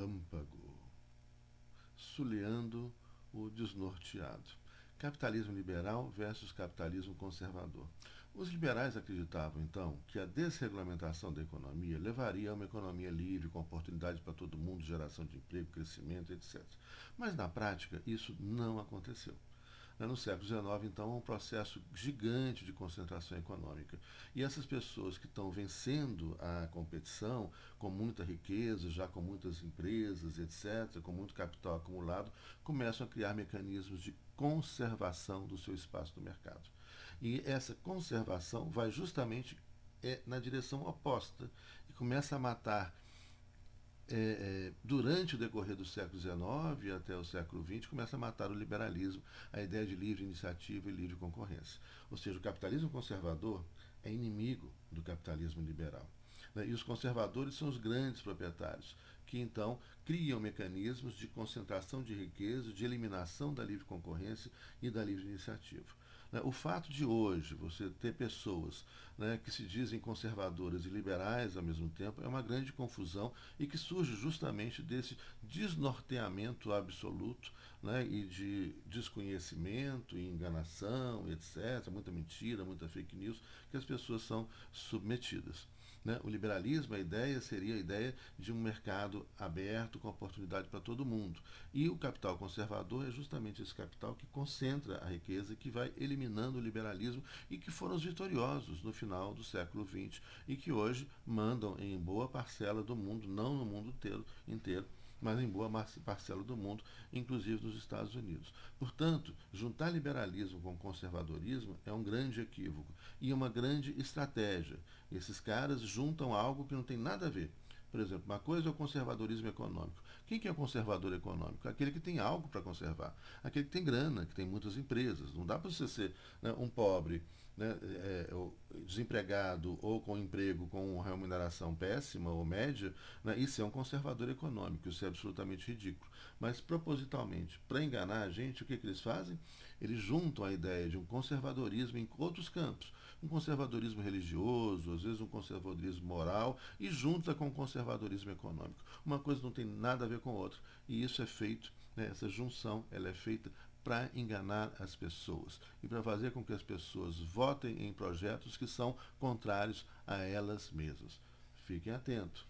relâmpago, suleando o desnorteado. Capitalismo liberal versus capitalismo conservador. Os liberais acreditavam, então, que a desregulamentação da economia levaria a uma economia livre, com oportunidades para todo mundo, geração de emprego, crescimento, etc. Mas, na prática, isso não aconteceu. Né, no século XIX, então, é um processo gigante de concentração econômica. E essas pessoas que estão vencendo a competição com muita riqueza, já com muitas empresas, etc., com muito capital acumulado, começam a criar mecanismos de conservação do seu espaço no mercado. E essa conservação vai justamente é, na direção oposta e começa a matar é, é, durante o decorrer do século XIX até o século XX, começa a matar o liberalismo, a ideia de livre iniciativa e livre concorrência. Ou seja, o capitalismo conservador é inimigo do capitalismo liberal. Né? E os conservadores são os grandes proprietários, que então criam mecanismos de concentração de riqueza, de eliminação da livre concorrência e da livre iniciativa. Né? O fato de hoje você ter pessoas né, que se dizem conservadoras e liberais ao mesmo tempo é uma grande confusão e que surge justamente desse desnorteamento absoluto né, e de desconhecimento e enganação, etc., muita mentira, muita fake news, que as pessoas são submetidas. Né? O liberalismo, a ideia seria a ideia de um mercado aberto com oportunidade para todo mundo. E o capital conservador é justamente esse capital que concentra a riqueza, que vai eliminando o liberalismo e que foram os vitoriosos no final do século XX e que hoje mandam em boa parcela do mundo, não no mundo inteiro, inteiro mas em boa parcela do mundo, inclusive nos Estados Unidos. Portanto, juntar liberalismo com conservadorismo é um grande equívoco e uma grande estratégia. Esses caras juntam algo que não tem nada a ver. Por exemplo, uma coisa é o conservadorismo econômico. Quem que é o conservador econômico? Aquele que tem algo para conservar. Aquele que tem grana, que tem muitas empresas. Não dá para você ser né, um pobre, né, é, desempregado ou com emprego com remuneração péssima ou média né, e ser um conservador econômico. Isso é absolutamente ridículo. Mas, propositalmente, para enganar a gente, o que, que eles fazem? Eles juntam a ideia de um conservadorismo em outros campos. Um conservadorismo religioso, às vezes um conservadorismo moral, e junta com o conservadorismo econômico. Uma coisa não tem nada a ver com a outra. E isso é feito, né, essa junção ela é feita para enganar as pessoas e para fazer com que as pessoas votem em projetos que são contrários a elas mesmas. Fiquem atentos.